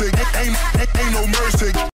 mercy. Ain't, ain't, ain't.